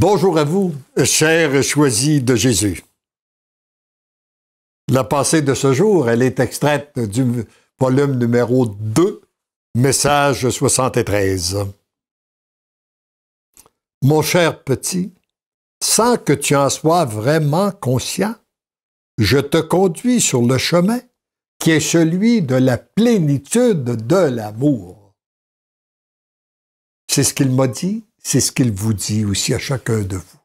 Bonjour à vous, chers choisis de Jésus. La pensée de ce jour, elle est extraite du volume numéro 2, message 73. Mon cher petit, sans que tu en sois vraiment conscient, je te conduis sur le chemin qui est celui de la plénitude de l'amour. C'est ce qu'il m'a dit, c'est ce qu'il vous dit aussi à chacun de vous.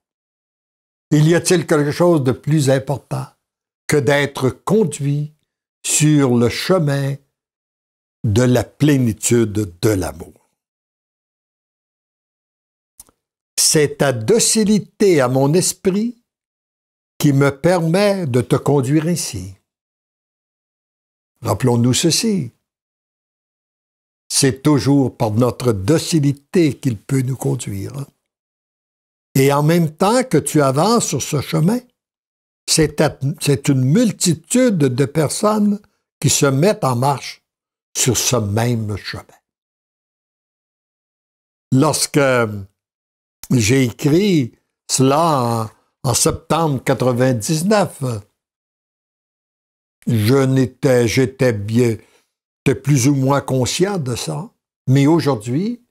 Il y a-t-il quelque chose de plus important que d'être conduit sur le chemin de la plénitude de l'amour? C'est ta docilité à mon esprit qui me permet de te conduire ainsi. Rappelons-nous ceci. C'est toujours par notre docilité qu'il peut nous conduire. Et en même temps que tu avances sur ce chemin, c'est une multitude de personnes qui se mettent en marche sur ce même chemin. Lorsque j'ai écrit cela en, en septembre 99, je n'étais, j'étais bien, j'étais plus ou moins conscient de ça. Mais aujourd'hui,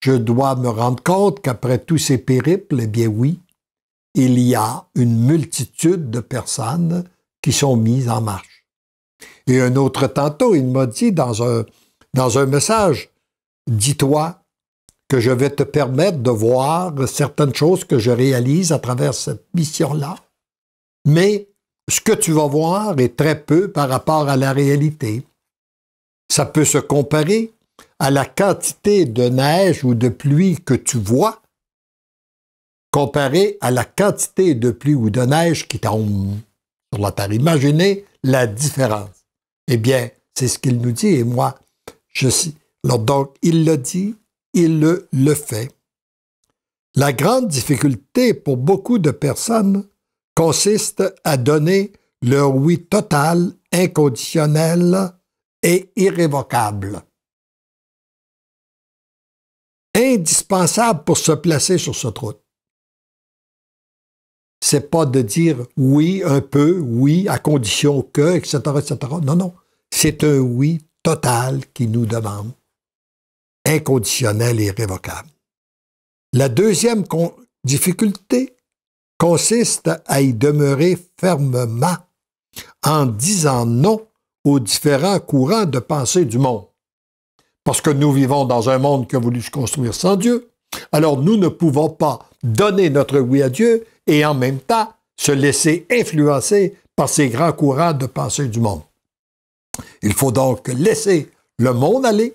je dois me rendre compte qu'après tous ces périples, eh bien oui, il y a une multitude de personnes qui sont mises en marche. Et un autre tantôt, il m'a dit dans un, dans un message, dis-toi que je vais te permettre de voir certaines choses que je réalise à travers cette mission-là, mais ce que tu vas voir est très peu par rapport à la réalité. Ça peut se comparer à la quantité de neige ou de pluie que tu vois, comparé à la quantité de pluie ou de neige qui tombe sur la terre. Imaginez la différence. Eh bien, c'est ce qu'il nous dit et moi, je suis. Alors donc, il le dit, il le, le fait. La grande difficulté pour beaucoup de personnes, consiste à donner leur oui total, inconditionnel et irrévocable. Indispensable pour se placer sur cette route. C'est pas de dire oui un peu, oui à condition que, etc., etc. Non, non. C'est un oui total qui nous demande, inconditionnel et irrévocable. La deuxième difficulté, consiste à y demeurer fermement en disant non aux différents courants de pensée du monde. Parce que nous vivons dans un monde qui a voulu se construire sans Dieu, alors nous ne pouvons pas donner notre oui à Dieu et en même temps se laisser influencer par ces grands courants de pensée du monde. Il faut donc laisser le monde aller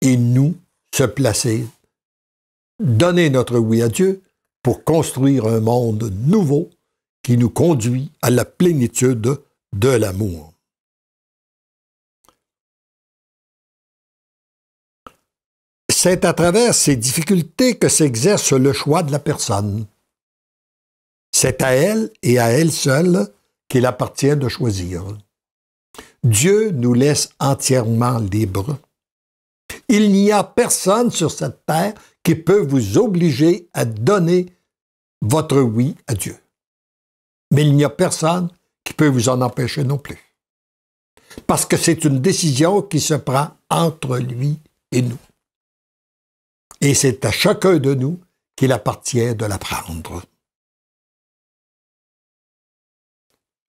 et nous se placer, donner notre oui à Dieu pour construire un monde nouveau qui nous conduit à la plénitude de l'amour. C'est à travers ces difficultés que s'exerce le choix de la personne. C'est à elle et à elle seule qu'il appartient de choisir. Dieu nous laisse entièrement libres. Il n'y a personne sur cette terre qui peut vous obliger à donner votre oui à Dieu. Mais il n'y a personne qui peut vous en empêcher non plus. Parce que c'est une décision qui se prend entre lui et nous. Et c'est à chacun de nous qu'il appartient de la prendre.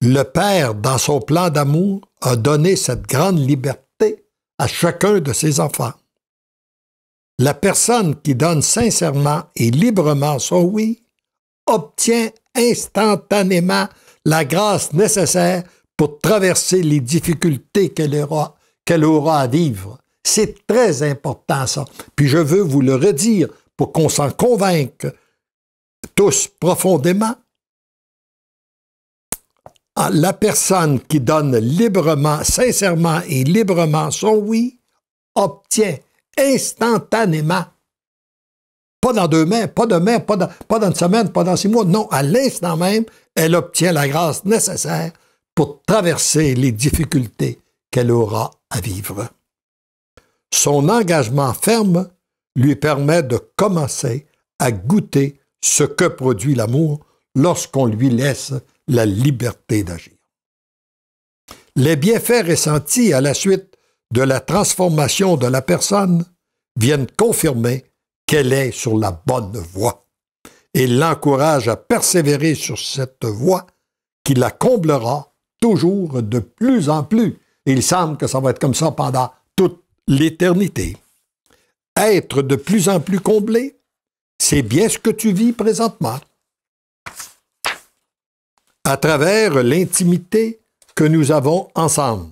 Le Père, dans son plan d'amour, a donné cette grande liberté à chacun de ses enfants. La personne qui donne sincèrement et librement son oui obtient instantanément la grâce nécessaire pour traverser les difficultés qu'elle aura, à vivre. C'est très important ça. Puis je veux vous le redire pour qu'on s'en convainque tous profondément. Ah, la personne qui donne librement, sincèrement et librement son oui obtient instantanément pas dans deux mains, pas demain, pas dans, pas dans une semaine, pas dans six mois. Non, à l'instant même, elle obtient la grâce nécessaire pour traverser les difficultés qu'elle aura à vivre. Son engagement ferme lui permet de commencer à goûter ce que produit l'amour lorsqu'on lui laisse la liberté d'agir. Les bienfaits ressentis à la suite de la transformation de la personne viennent confirmer qu'elle est sur la bonne voie et l'encourage à persévérer sur cette voie qui la comblera toujours de plus en plus. il semble que ça va être comme ça pendant l'éternité. Être de plus en plus comblé, c'est bien ce que tu vis présentement. À travers l'intimité que nous avons ensemble.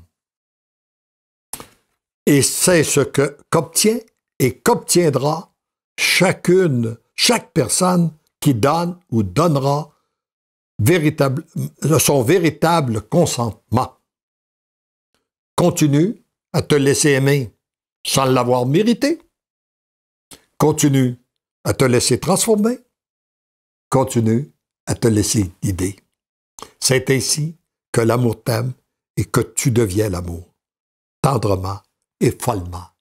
Et c'est ce que qu'obtient et qu'obtiendra chacune, chaque personne qui donne ou donnera son véritable consentement. Continue à te laisser aimer sans l'avoir mérité. Continue à te laisser transformer. Continue à te laisser guider. C'est ainsi que l'amour t'aime et que tu deviens l'amour, tendrement et follement